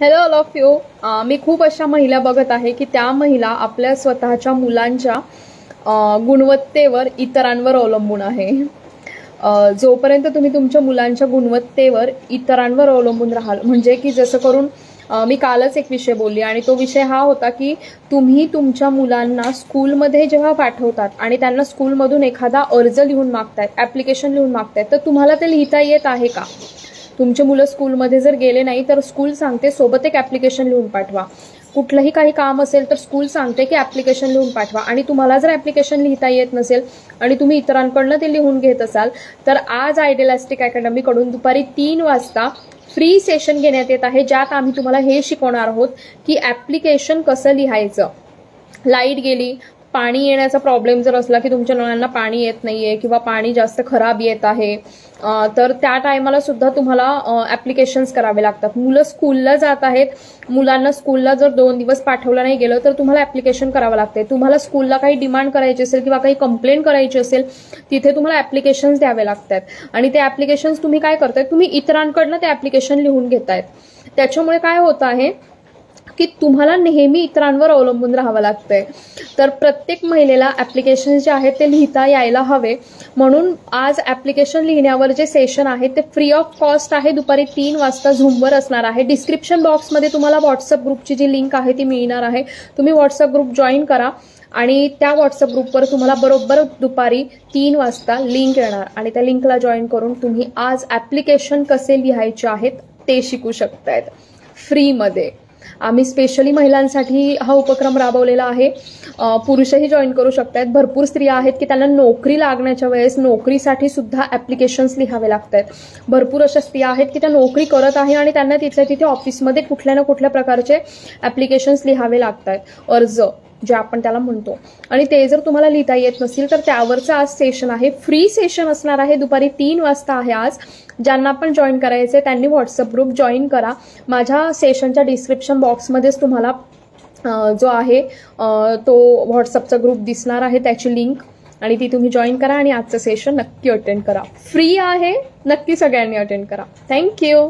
Hello all of you मी खूप अशा महिला बघत आहे की त्या महिला आपल्या स्वतःच्या मुलांच्या uh, गुणवत्तेवर इतरांवर अवलंबून आहे. Uh, जोपर्यंत तुम्ही तुमच्या मुलांच्या गुणवत्तेवर इतरांवर अवलंबून राहाल म्हणजे की जसं करून uh, मी कालच एक विषय बोलली आणि तो विषय हा होता की तुम्ही तुमच्या मुलांना स्कूलमध्ये जेव्हा पाठवतात आणि त्यांना स्कूलमधून एखादा अर्ज लिहून मागतायत ॲप्लिकेशन लिहून मागतायत तर तुम्हाला ते लिहिता येत आहे का? तुमचे मुलं स्कूलमध्ये जर गेले नाही तर स्कूल सांगते सोबत एक ॲप्लिकेशन लिहून पाठवा. कुठलंही काही काम असेल तर स्कूल सांगते की ॲप्लिकेशन लिहून पाठवा. आणि तुम्हाला जर ॲप्लिकेशन लिहिता येत नसेल आणि तुम्ही इतरांकडनं ते लिहून घेत असाल तर आज आयडियलॅस्टिक अकॅडमीकडून दुपारी तीन वाजता फ्री सेशन घेण्यात येत आहे ज्यात आम्ही तुम्हाला हे शिकवणार आहोत की ॲप्लिकेशन कसं लिहायचं. लाइट गेली पाणी येण्याचा प्रॉब्लेम जर असला की तुमच्या नळांना पाणी येत नाहीये किंवा पाणी जास्त खराब येत आहे तर त्या टायमाला सुद्धा तुम्हाला ॲप्लिकेशन्स करावे लागतात. मुलं स्कूलला जात आहेत. मुलांना स्कूलला जर दोन दिवस पाठवलं नाही गेलं तर तुम्हाला ॲप्लिकेशन करावं लागते तुम्हाला स्कूलला काही डिमांड करायची असेल किंवा काही कंप्लेंट करायची असेल तिथे तुम्हाला ॲप्लिकेशन्स द्यावे लागतात. आणि ते ॲप्लिकेशन्स तुम्ही काय करताय? तुम्ही इतरांकडनं ते ॲप्लिकेशन लिहून घेतायत. त्याच्यामुळे काय होत आहे की तुम्हाला नेहमी इतरांवर अवलंबून राहावं लागतंय. तर प्रत्येक महिलेला ॲप्लिकेशन जे आहेत ते लिहिता यायला हवे. म्हणून आज ॲप्लिकेशन लिहिण्यावर जे सेशन आहे ते फ्री ऑफ कॉस्ट आहे. दुपारी तीन वाजता झूमवर असणार आहे. डिस्क्रिप्शन बॉक्समध्ये तुम्हाला व्हॉट्सअप ग्रुपची जी लिंक आहे ती मिळणार आहे. तुम्ही व्हॉट्सअप ग्रुप जॉईन करा आणि त्या व्हॉट्सअप ग्रुपवर तुम्हाला बरोबर दुपारी तीन वाजता लिंक येणार आणि त्या लिंकला जॉईन करून तुम्ही आज ॲप्लिकेशन कसे लिहायचे आहेत ते शिकू शकतायत. फ्रीमध्ये आम्ही स्पेशली महिलांसाठी हा उपक्रम राबवलेला आहे. पुरुषही जॉईन करू शकतात भरपूर स्त्रिया आहेत की त्यांना नोकरी लागण्याच्या वेळेस नोकरीसाठी सुद्धा ॲप्लिकेशन्स लिहावे लागत आहेत भरपूर अशा स्त्रिया आहेत की त्या नोकरी करत आहे आणि त्यांना तिथल्या तिथे ऑफिसमध्ये कुठल्या ना कुठल्या प्रकारचे ॲप्लिकेशन्स लिहावे लागत आहेत अर्ज जे आपण त्याला म्हणतो. आणि ते जर तुम्हाला लिहिता येत नसेल तर त्यावरचं आज सेशन आहे. फ्री सेशन असणार आहे. दुपारी तीन वाजता आहे आज. ज्यांना पण जॉईन करायचं आहे त्यांनी व्हॉट्सअप ग्रुप जॉईन करा. माझ्या सेशनच्या डिस्क्रिप्शन बॉक्समध्येच तुम्हाला जो आहे तो व्हॉट्सअपचा ग्रुप दिसणार आहे. त्याची लिंक आणि ती तुम्ही जॉईन करा आणि आजचं सेशन नक्की अटेंड करा. फ्री आहे. नक्की सगळ्यांनी अटेंड करा. थँक्यू